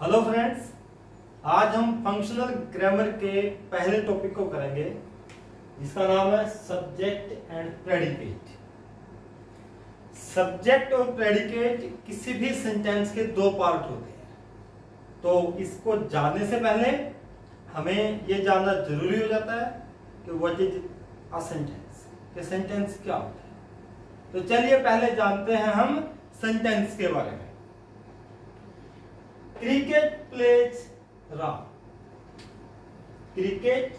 Hello friends आज हम functional grammar के पहले टॉपिक को करेंगे, जिसका नाम है सब्जेक्ट एंड प्रेडिकेट सब्जेक्ट और प्रेडिकेट किसी भी सेंटेंस के दो पार्ट होते हैं। तो इसको जानने से पहले हमें यह जानना ज़रूरी हो जाता है कि what is a sentence sentence क्या होता है। तो चलिए पहले जानते हैं हम सेंटेंस के बारे में। Cricket plays Ram cricket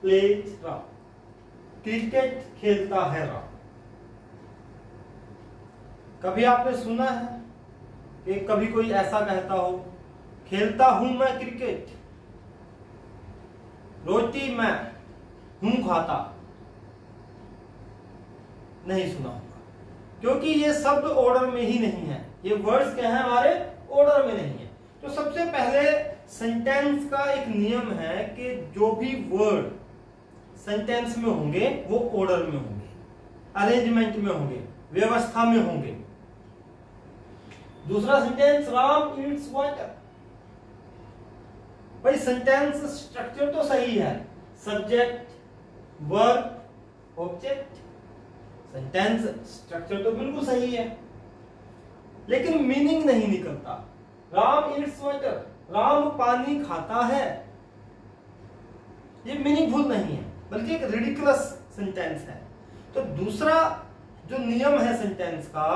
plays Ram cricket खेलता है राम कभी आपने सुना है कि कभी कोई ऐसा कहता हो, खेलता हूँ मैं क्रिकेट रोटी मैं हूँ खाता. नहीं सुना होगा। क्योंकि ये शब्द ऑर्डर में ही नहीं है। ये वर्ड्स क्या है हमारे ऑर्डर में नहीं है। तो सबसे पहले सेंटेंस का एक नियम है कि जो भी वर्ड सेंटेंस में होंगे, वो ऑर्डर में होंगे अरेंजमेंट में होंगे, व्यवस्था में होंगे। दूसरा सेंटेंस राम इट्स वाटर भाई सेंटेंस स्ट्रक्चर तो सही है। Subject verb object sentence structure तो बिल्कुल सही है। लेकिन मीनिंग नहीं निकलता। राम इट्स वाटर राम पानी खाता है। ये मीनिंगफुल नहीं है, बल्कि एक रिडिकुलस सेंटेंस है। तो दूसरा जो नियम है सेंटेंस का,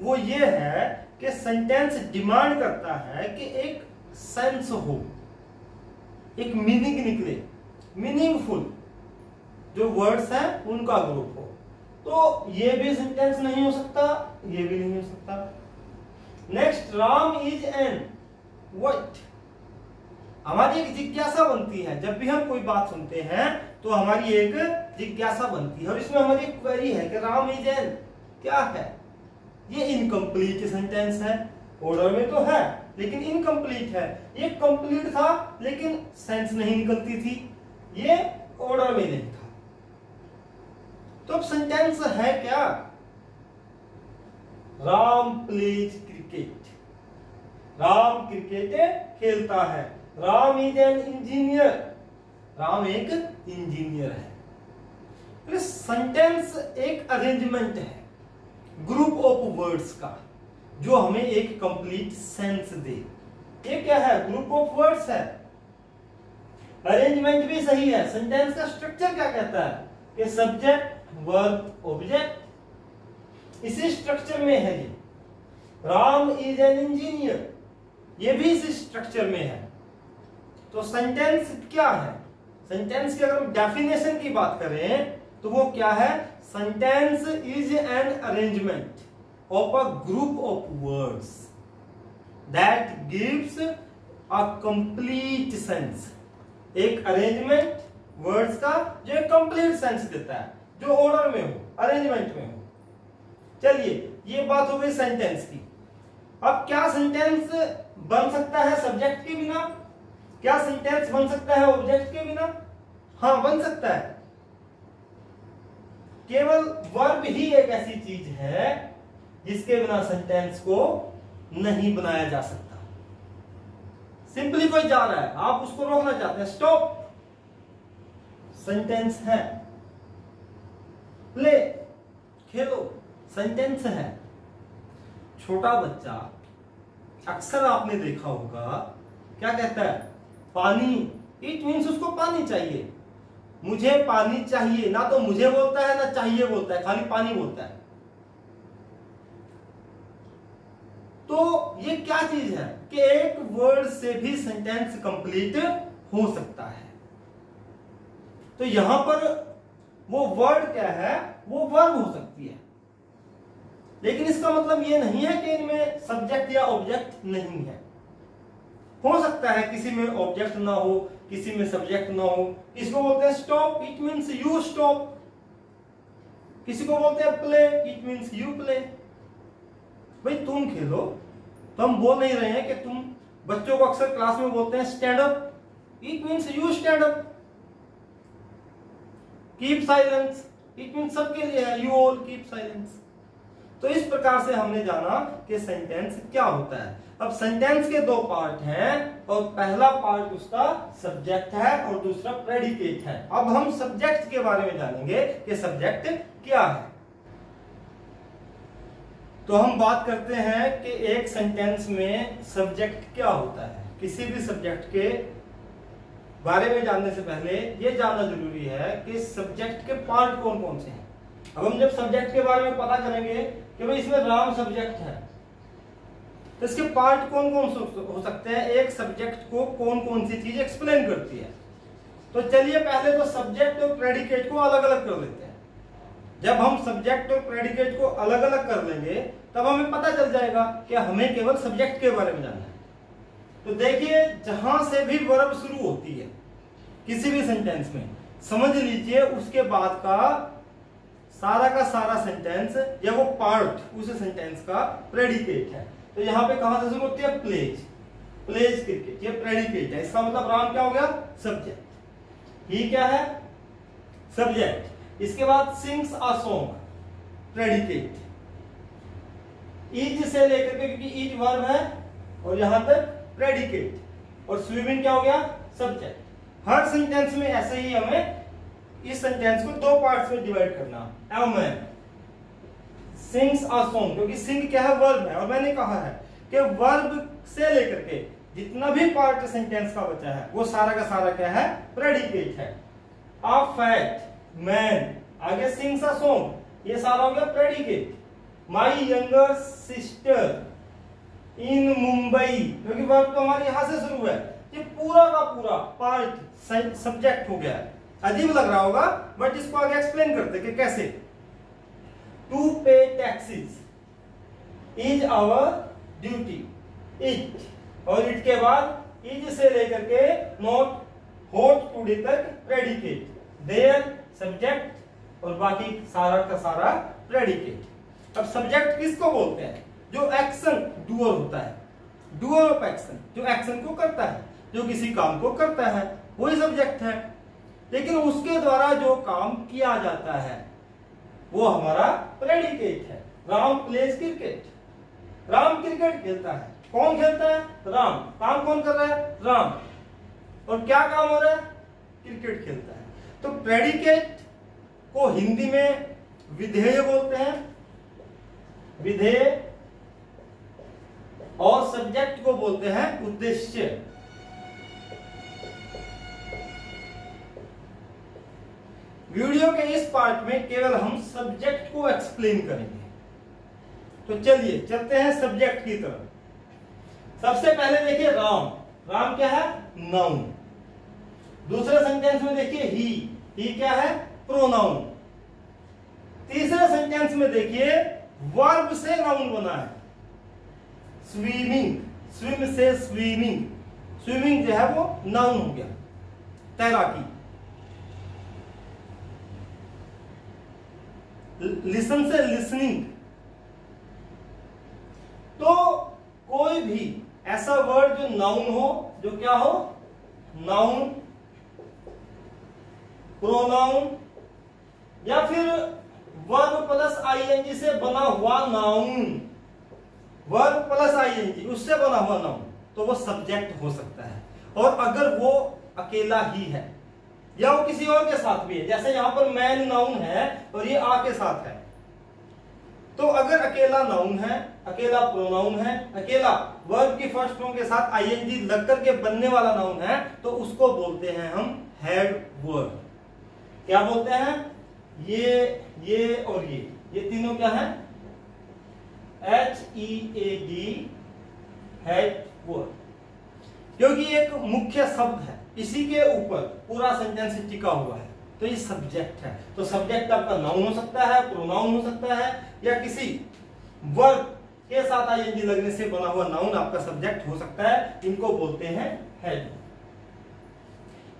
वो ये है कि सेंटेंस डिमांड करता है कि एक सेंस हो, एक मीनिंग निकले मीनिंगफुल जो वर्ड्स हैं, उनका ग्रुप हो। तो ये भी सेंटेंस नहीं हो सकता, ये भी नहीं हो सकता। Next Ram is an what हमारी एक जिज्ञासा बनती है। जब भी हम कोई बात सुनते हैं तो हमारी एक जिज्ञासा बनती है। और इसमें हमारी क्वेरी है कि राम इज़ एन क्या है? ये इनकम्प्लीट सेंटेंस है। ऑर्डर में तो है, लेकिन इनकम्प्लीट है। ये कंप्लीट था, लेकिन सेंस नहीं निकलती थी। ये ऑर्डर में नहीं था। तो अब सेंटेंस है क्या? Ram plays cricket. Ram cricket खेलता है। Ram is an engineer. Ram एक इंजीनियर है। सेंटेंस एक अरेंजमेंट है। ग्रुप ऑफ़ वर्ड्स का, जो हमें एक कंप्लीट सेंस दे। ये क्या है? ग्रुप ऑफ़ वर्ड्स है। अरेंजमेंट भी सही है। सेंटेंस का स्ट्रक्चर क्या कहता है? कि सब्जेक्ट वर्ब ऑब्जेक्ट इसी स्ट्रक्चर में है ये। Ram is an engineer. ये भी इस स्ट्रक्चर में है। तो सेंटेंस क्या है? सेंटेंस की अगर हम डेफिनेशन की बात करें तो वो क्या है? Sentence is an arrangement of a group of words that gives a complete sense एक अरेंजमेंट वर्ड्स का जो कंप्लीट सेंस देता है, जो ऑर्डर में हो अरेंजमेंट में हो। चलिए, ये बात हो गई सेंटेंस की। अब क्या सेंटेंस बन सकता है सब्जेक्ट के बिना? क्या सेंटेंस बन सकता है ऑब्जेक्ट के बिना? हाँ बन सकता है। केवल वर्ब ही एक ऐसी चीज़ है जिसके बिना सेंटेंस को नहीं बनाया जा सकता। सिंपली कोई जा रहा है, आप उसको रोकना चाहते हैं। स्टॉप सेंटेंस है। प्ले खेलो। सेंटेंस है। छोटा बच्चा, अक्सर आपने देखा होगा, क्या कहता है? पानी इट मीन्स उसको पानी चाहिए। मुझे पानी चाहिए, ना तो मुझे बोलता है, ना चाहिए बोलता है, खाली पानी बोलता है। तो ये क्या चीज़ है कि एक वर्ड से भी सेंटेंस कंप्लीट हो सकता है। तो यहाँ पर वो वर्ड क्या है? वो वर्ब हो सकती है। लेकिन इसका मतलब ये नहीं है कि इनमें सब्जेक्ट या ऑब्जेक्ट नहीं है। हो सकता है किसी में ऑब्जेक्ट ना हो, किसी में सब्जेक्ट ना हो। इसको बोलते हैं stop it means you stop किसी को बोलते हैं play it means you play भाई तुम खेलो तो हम बोल नहीं रहे हैं कि तुम बच्चों को अक्सर क्लास में बोलते हैं stand up it means you stand up keep silence it means सबके लिए यू ऑल कीप साइलेंस तो इस प्रकार से हमने जाना कि सेंटेंस क्या होता है। अब सेंटेंस के दो पार्ट हैं और पहला पार्ट उसका सब्जेक्ट है और दूसरा प्रेडिकेट है। अब हम सब्जेक्ट के बारे में जानेंगे कि सब्जेक्ट क्या है। तो हम बात करते हैं कि एक सेंटेंस में सब्जेक्ट क्या होता है। किसी भी सब्जेक्ट के बारे में जानने से पहले यह जानना ज़रूरी है कि सब्जेक्ट के पार्ट कौन कौन से हैं। अब हम जब सब्जेक्ट के बारे में पता करेंगे कि भाई इसमें राम सब्जेक्ट है। तो इसके पार्ट कौन कौन हो सकते हैं? एक सब्जेक्ट को कौन कौन सी चीज़ एक्सप्लेन करती है? तो चलिए पहले तो सब्जेक्ट और प्रेडिकेट को अलग अलग कर लेते हैं। जब हम सब्जेक्ट और प्रेडिकेट को अलग अलग कर लेंगे, तब हमें पता चल जाएगा कि हमें केवल सब्जेक्ट के बारे में जानना है। तो देखिए, जहाँ से भी वर्ब शुरू होती है, किसी भी सेंटेंस में, समझ लीजिए उसके बाद का सारा का सारा सेंटेंस या वो पार्ट उस सेंटेंस का प्रेडिकेट है। तो यहाँ पे कहाँ से शुरू होती है प्लेज प्लेज क्रिकेट ये प्रेडिकेट है। इसका मतलब राम क्या हो गया? सब्जेक्ट ही क्या है? सब्जेक्ट इसके बाद sings a song predicate is से लेकर के, क्योंकि ईज वर्ब है, और यहाँ तक प्रेडिकेट और स्विमिंग क्या हो गया? सब्जेक्ट हर सेंटेंस में ऐसे ही हमें इस सेंटेंस को दो पार्ट्स में डिवाइड करना। A man sings a song क्योंकि सिंग क्या है? वर्ब है। और मैंने कहा है कि वर्ब से लेकर के जितना भी पार्ट सेंटेंस का बचा है, वो सारा का सारा क्या है? प्रेडिकेट है। अ फैट मैन आगे सिंग्स अ सॉन्ग ये सारा हो गया predicate my younger sister in Mumbai क्योंकि वर्ब तो हमारे यहाँ से शुरू है, ये पूरा का पूरा पार्ट सब्जेक्ट हो गया अजीब लग रहा होगा बट इसको आगे एक्सप्लेन करते कि कैसे। To pay taxes is our duty it और इट के बाद इज़ से लेकर के नॉट होट टूडे तक प्रेडिकेट देयर सब्जेक्ट और बाकी सारा का सारा प्रेडिकेट अब सब्जेक्ट किसको बोलते हैं? जो एक्शन डुअर होता है। डुअर ऑफ़ एक्शन जो एक्शन को करता है, जो किसी काम को करता है, वही सब्जेक्ट है। लेकिन उसके द्वारा जो काम किया जाता है, वो हमारा प्रेडिकेट है। Ram plays cricket. Ram cricket खेलता है। कौन खेलता है? राम। काम कौन कर रहा है? राम। और क्या काम हो रहा है? क्रिकेट खेलता है। तो प्रेडिकेट को हिंदी में विधेय बोलते हैं। विधेय और सब्जेक्ट को बोलते हैं उद्देश्य। वीडियो के इस पार्ट में केवल हम सब्जेक्ट को एक्सप्लेन करेंगे। तो चलिए, चलते हैं सब्जेक्ट की तरफ़। सबसे पहले देखिए राम। राम क्या है? नाउन दूसरे सेंटेंस में देखिए ही ही क्या है? प्रोनाउन तीसरे सेंटेंस में देखिए वर्ब से नाउन बना है। स्विमिंग स्विम से स्विमिंग स्विमिंग जो है वो नाउन हो गया। तैराकी। लिसन से लिसनिंग तो कोई भी ऐसा वर्ड जो नाउन हो, जो क्या हो? नाउन प्रोनाउन या फिर वर्ब प्लस आईएनजी से बना हुआ नाउन वर्ब प्लस आईएनजी उससे बना हुआ नाउन तो वो सब्जेक्ट हो सकता है। और अगर वो अकेला ही है या वो किसी और के साथ भी है। जैसे यहाँ पर मैन नाउन है और ये आ के साथ है। तो अगर अकेला नाउन है, अकेला प्रोनाउन है, अकेला वर्ब की फ़र्स्ट फॉर्म के साथ आईएनजी लग करके बनने वाला नाउन है तो उसको बोलते हैं हम हेड वर्ब क्या बोलते हैं? ये ये और ये। ये तीनों क्या है? H E A D head word क्योंकि एक मुख्य शब्द है। इसी के ऊपर पूरा सेंटेंस टिका हुआ है। तो ये सब्जेक्ट है। तो सब्जेक्ट आपका नाउन हो सकता है प्रोनाउन हो सकता है, या किसी वर्ग के साथ आईएनजी लगने से बना हुआ नाउन आपका सब्जेक्ट हो सकता है। इनको बोलते हैं हेड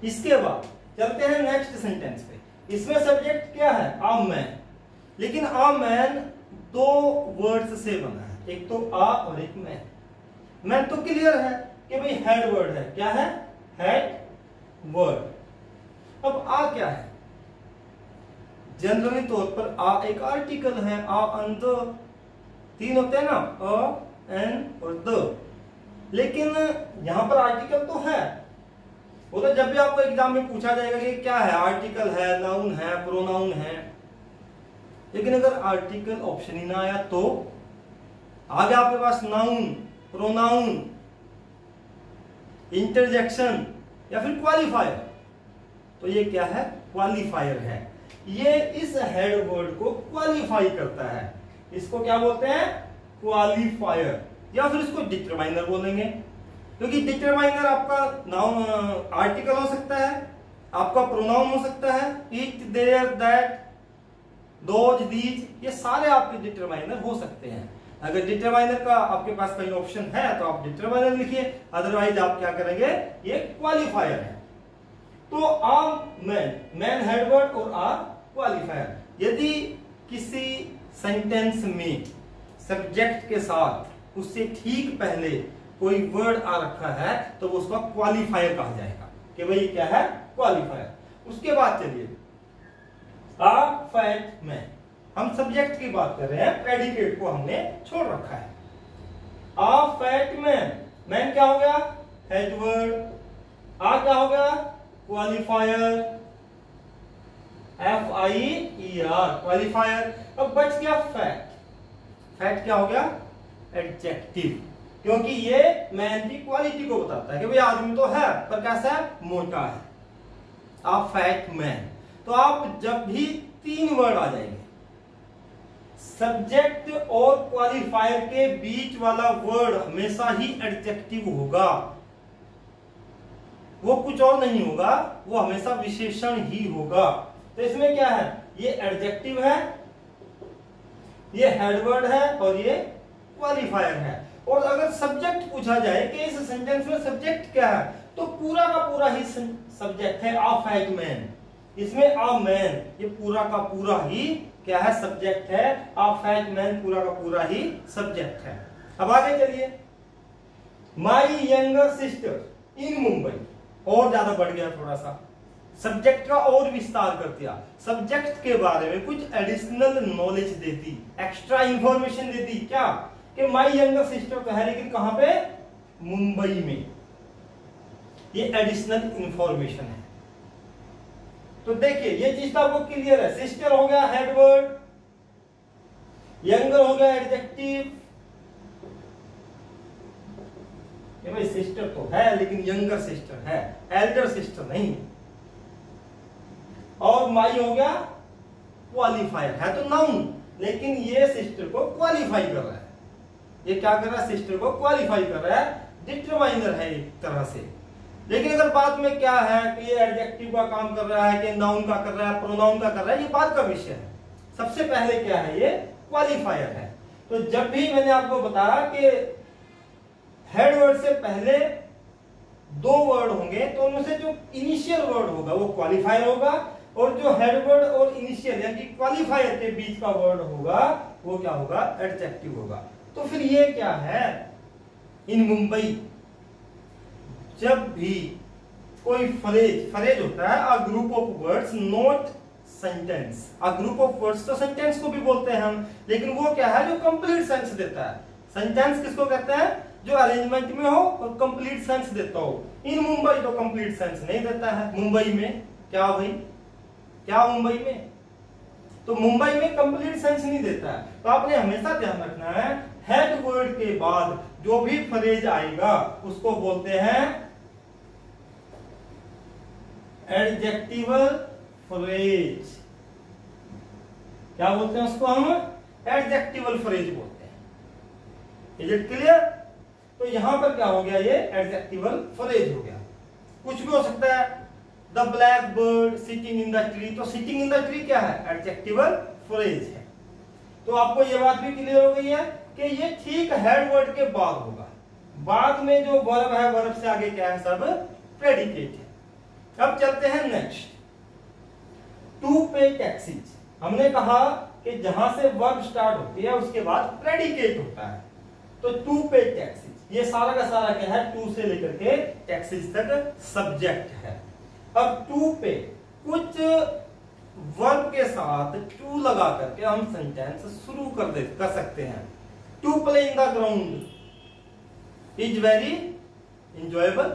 इसके बाद चलते हैं नेक्स्ट सेंटेंस पे। इसमें सब्जेक्ट क्या है? आ मैन लेकिन आ मैन दो वर्ड्स से बना है। एक तो आ और एक मैं मैन तो क्लियर है कि भाई हेड वर्ड है। क्या है? Head word. अब आ क्या है? जनरली तौर पर आ एक आर्टिकल है, आ अंत तीन होते हैं ना, अ, एन और द। लेकिन यहाँ पर आर्टिकल तो है। वो तो जब भी आपको एग्ज़ाम में पूछा जाएगा कि क्या है, आर्टिकल है नाउन है प्रोनाउन है। लेकिन अगर आर्टिकल ऑप्शन ही ना आया तो? आगे आपके पास नाउन प्रोनाउन इंटरजेक्शन या फिर क्वालिफायर तो ये क्या है? क्वालिफायर है। ये इस हेड वर्ड को क्वालिफाई करता है। इसको क्या बोलते हैं? क्वालिफायर या फिर इसको डिटरमाइनर बोलेंगे। क्योंकि डिटरमाइनर आपका नाउन आर्टिकल हो सकता है, आपका प्रोनाउन हो सकता है it there that those these ये सारे आपके डिटरमाइनर हो सकते हैं। अगर डिटरमाइनर का आपके पास कहीं ऑप्शन है तो आप डिटरमाइनर लिखिए अदरवाइज़ आप क्या करेंगे? ये क्वालिफायर है। तो आ मैन मैन हेडवर्ड और आ क्वालिफायर यदि किसी सेंटेंस में सब्जेक्ट के साथ उससे ठीक पहले कोई वर्ड आ रखा है तो वो उसका क्वालिफायर कहा जाएगा कि भाई क्या है? क्वालिफायर उसके बाद चलिए। आ फैट मैन हम सब्जेक्ट की बात कर रहे हैं प्रेडिकेट को हमने छोड़ रखा है। आ फैट मैन मैन क्या हो गया? हेडवर्ड आ क्या हो गया? Qualifier F I E R qualifier अब बच गया फैट फैट क्या हो गया? एडजेक्टिव क्योंकि ये मैन की क्वालिटी को बताता है कि भाई आदमी तो है, पर कैसा है? मोटा है। आप फैट मैन तो आप जब भी तीन वर्ड आ जाएँगे सब्जेक्ट और क्वालिफायर के बीच वाला वर्ड हमेशा ही एडजेक्टिव होगा। वो कुछ और नहीं होगा, वो हमेशा विशेषण ही होगा। तो इसमें क्या है? ये एडजेक्टिव है, ये हेडवर्ड है और ये क्वालिफायर है। और अगर सब्जेक्ट पूछा जाए कि इस सेंटेंस में सब्जेक्ट क्या है तो पूरा का पूरा ही सब्जेक्ट है फैट मैन इसमें आ मैन ये पूरा का पूरा ही क्या है? सब्जेक्ट है। आ फैट मैन पूरा का पूरा ही सब्जेक्ट है। अब आगे चलिए। My younger sister in Mumbai और ज़्यादा बढ़ गया थोड़ा सा। सब्जेक्ट का और विस्तार कर दिया। सब्जेक्ट के बारे में कुछ एडिशनल नॉलेज देती एक्स्ट्रा इंफॉर्मेशन देती। क्या? कि माई यंगर सिस्टर तो है, लेकिन कहाँ पे? मुंबई में। ये एडिशनल इंफॉर्मेशन है। तो देखिए, ये चीज़ तो आपको क्लियर है। सिस्टर हो गया हेडवर्ड यंगर हो गया एडजेक्टिव ये भाई सिस्टर तो है, लेकिन यंगर सिस्टर है। एल्डर सिस्टर नहीं और माई हो गया क्वालिफायर है तो नाउन लेकिन ये सिस्टर को क्वालिफाई कर रहा है। ये क्या कर रहा है? सिस्टर को क्वालिफाई कर रहा है। डिटरमाइनर है एक तरह से। लेकिन अगर बात में क्या है कि ये एडजेक्टिव का काम कर रहा है, कि नाउन का कर रहा है प्रोनाउन का कर रहा है, ये बात का विषय है। सबसे पहले क्या है, ये क्वालिफायर है। तो जब भी मैंने आपको बताया कि हेड वर्ड से पहले दो वर्ड होंगे तो उनमें से जो इनिशियल वर्ड होगा, वो क्वालिफायर होगा, और जो हेड वर्ड और इनिशियल यानी क्वालिफायर के बीच का वर्ड होगा, वो क्या होगा एडजेक्टिव होगा। तो फिर ये क्या है? इन मुंबई जब भी कोई फ्रेज फ्रेज होता है a group of words not sentence a group of words तो सेंटेंस को भी बोलते हैं हम, लेकिन वो क्या है? जो कंप्लीट सेंस देता है। सेंटेंस किसको कहते हैं? जो अरेंजमेंट में हो, और कंप्लीट सेंस देता हो। इन मुंबई तो कंप्लीट सेंस नहीं देता है। मुंबई में क्या भाई क्या मुंबई में? तो मुंबई में कंप्लीट सेंस नहीं देता है। तो आपने हमेशा ध्यान रखना है हेड वर्ड के बाद जो भी फ्रेज आएगा, उसको बोलते हैं एडजेक्टिवल फ्रेज क्या बोलते हैं उसको हम? एडजेक्टिवल फ्रेज बोलते हैं। इज़ इट क्लियर तो यहाँ पर क्या हो गया? ये एडजेक्टिवल फ्रेज हो गया। कुछ भी हो सकता है। The black bird sitting in the tree तो सिटिंग इन द ट्री क्या है? एडजेक्टिवल फ्रेज है। तो आपको यह बात भी क्लियर हो गई है कि ये ठीक हेड वर्ड के बाद होगा। बाद में जो वर्ब है वर्ब से आगे क्या है? सब प्रेडिकेट है। अब चलते हैं नेक्स्ट टू पे टैक्सीज हमने कहा कि जहाँ से वर्ब स्टार्ट होती है, उसके बाद प्रेडिकेट होता है। तो टू पे टैक्सीज ये सारा का सारा क्या है? टू से लेकर के टैक्सीज तक सब्जेक्ट है। अब टू पे कुछ वर्ब के साथ टू लगा करके हम सेंटेंस शुरू कर दे, कर सकते हैं। To play in the ground is very enjoyable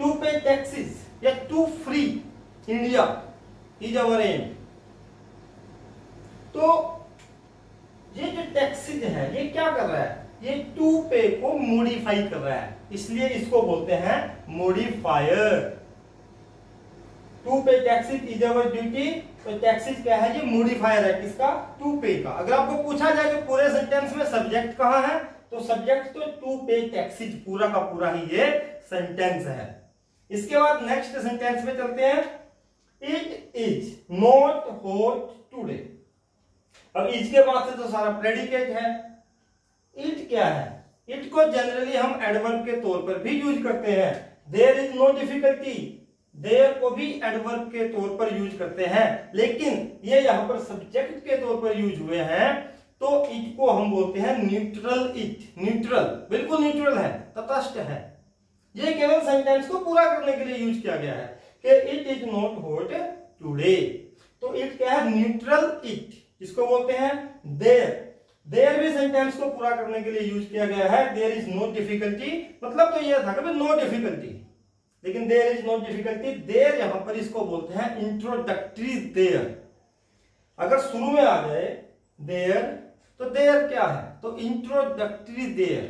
to pay taxes या to free India is our aim तो ये जो टैक्सीज है, ये क्या कर रहा है? ये टू पे को मोडिफाई कर रहा है। इसलिए इसको बोलते हैं modifier to pay taxes is our duty तो टैक्सीज क्या है? ये मोडिफायर है किसका? टू पे का। अगर आपको पूछा जाए कि पूरे सेंटेंस में सब्जेक्ट कहाँ है तो सब्जेक्ट तो टू पे टैक्सीज पूरा का पूरा ही ये सेंटेंस है। इसके बाद नेक्स्ट सेंटेंस में चलते हैं। It is not hot today अब इज़ के बाद से तो सारा प्रेडिकेट है। इट क्या है? इट को जनरली हम एडवर्ब के तौर पर भी यूज़ करते हैं। There is no difficulty there को भी एडवर्ब के तौर पर यूज़ करते हैं। लेकिन ये यहाँ पर सब्जेक्ट के तौर पर यूज़ हुए हैं। तो इट को हम बोलते हैं न्यूट्रल इट न्यूट्रल बिल्कुल न्यूट्रल है। तटस्थ है। ये केवल सेंटेंस को पूरा करने के लिए यूज़ किया गया है कि it is not hot today तो इट क्या है? न्यूट्रल इट इसको बोलते हैं? देर देर भी सेंटेंस को पूरा करने के लिए यूज़ किया गया है. देर इज़ नो डिफिकल्टी मतलब तो यह था कि नो डिफिकल्टी लेकिन there is no difficulty there यहाँ पर इसको बोलते हैं इंट्रोडक्टरी देर अगर शुरू में आ जाए देर तो देर क्या है? तो इंट्रोडक्टरी देर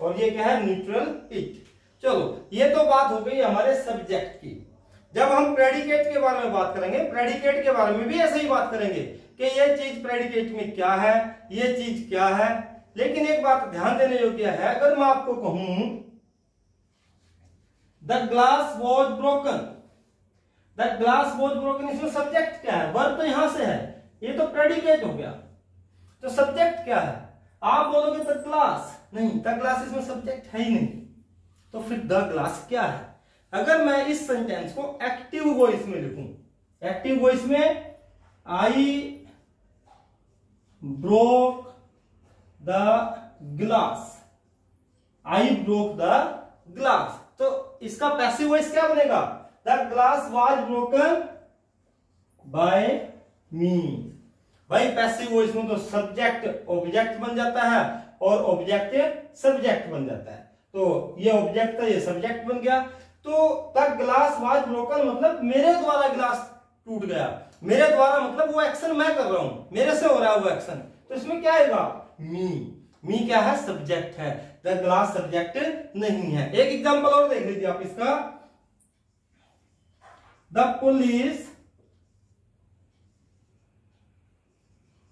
और ये क्या है? न्यूट्रल इट चलो, ये तो बात हो गई हमारे सब्जेक्ट की। जब हम प्रेडिकेट के बारे में बात करेंगे प्रेडिकेट के बारे में भी ऐसे ही बात करेंगे कि ये चीज़ प्रेडिकेट में क्या है, ये चीज़ क्या है। लेकिन एक बात ध्यान देने योग्य है, अगर मैं आपको कहूँ the glass was broken the glass was broken इसमें सब्जेक्ट क्या है? वर्ब तो यहाँ से है। ये तो प्रेडिकेट हो गया। तो सब्जेक्ट क्या है? आप बोलोगे द ग्लास नहीं द ग्लास इसमें सब्जेक्ट है ही नहीं। तो फिर द ग्लास क्या है? अगर मैं इस सेंटेंस को एक्टिव वॉइस में लिखूं एक्टिव वॉइस में I broke the glass I broke the glass तो इसका पैसिव वॉइस क्या बनेगा? The glass was broken by me भाई पैसिव वॉइस में तो सब्जेक्ट ऑब्जेक्ट बन जाता है और ऑब्जेक्ट सब्जेक्ट बन जाता है। तो ये ऑब्जेक्ट था, ये सब्जेक्ट बन गया। तो द ग्लास वाज ब्रोकन मतलब मेरे द्वारा ग्लास टूट गया। मेरे द्वारा मतलब वो एक्शन मैं कर रहा हूँ। मेरे से हो रहा है वो एक्शन तो इसमें क्या आएगा मी मी क्या है? सब्जेक्ट है। द ग्लास सब्जेक्ट नहीं है। एक एग्जांपल और देख लीजिए आप इसका। The police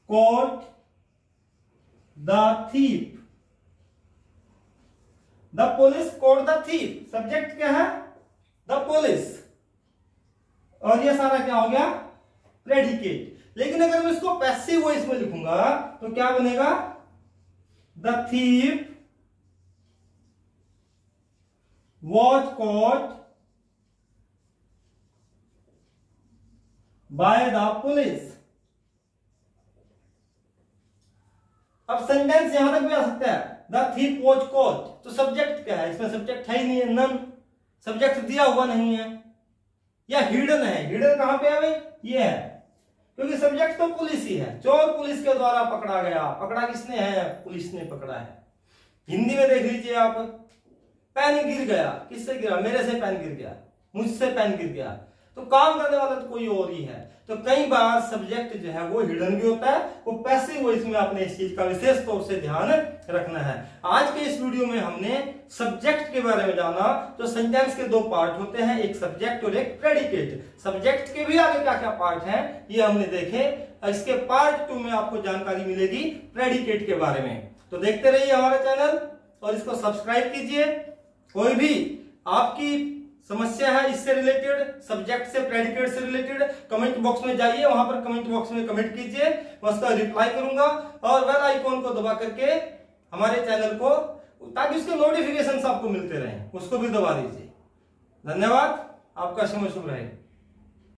caught the thief the police caught the thief subject क्या है? द पुलिस और ये सारा क्या हो गया? प्रेडिकेट लेकिन अगर मैं इसको पैसिव वॉइस में लिखूँगा तो क्या बनेगा? The thief was caught by the police अब सेंटेंस यहाँ तक भी आ सकता है। थीप वॉच कोट तो सब्जेक्ट क्या है? इसमें सब्जेक्ट है ही नहीं है नन सब्जेक्ट दिया हुआ नहीं है। या हिडन है। हिडन कहाँ पे है भाई? ये है। क्योंकि सब्जेक्ट तो पुलिस ही है। चोर पुलिस के द्वारा पकड़ा गया। पकड़ा किसने है? पुलिस ने पकड़ा है। हिंदी में देख लीजिए आप। पेन गिर गया। किससे गिरा? मेरे से पेन गिर गया। मुझसे पेन गिर गया। तो काम करने वाला तो कोई और ही है। तो कई बार सब्जेक्ट जो है वो हिडन भी होता है, वो पैसे वो इसमें अपने इस चीज़ का विशेष तौर से ध्यान रखना है। आज के इस वीडियो में हमने सब्जेक्ट के बारे में जाना तो सेंटेंस के दो पार्ट होते हैं, एक सब्जेक्ट और एक प्रेडिकेट सब्जेक्ट के भी आगे क्या क्या पार्ट है, ये हमने देखे। इसके पार्ट टू में आपको जानकारी मिलेगी प्रेडिकेट के बारे में। तो देखते रहिए हमारा चैनल और इसको सब्सक्राइब कीजिए। कोई भी आपकी समस्या है इससे रिलेटेड सब्जेक्ट से प्रेडिकेट से रिलेटेड कमेंट बॉक्स में जाइए, वहाँ पर कमेंट बॉक्स में कमेंट कीजिए, मैं उसका रिप्लाई करूँगा और वेल आइकॉन को दबा करके हमारे चैनल को, ताकि उसके नोटिफिकेशन आपको मिलते रहे, उसको भी दबा दीजिए। धन्यवाद, आपका समय शुभ रहे।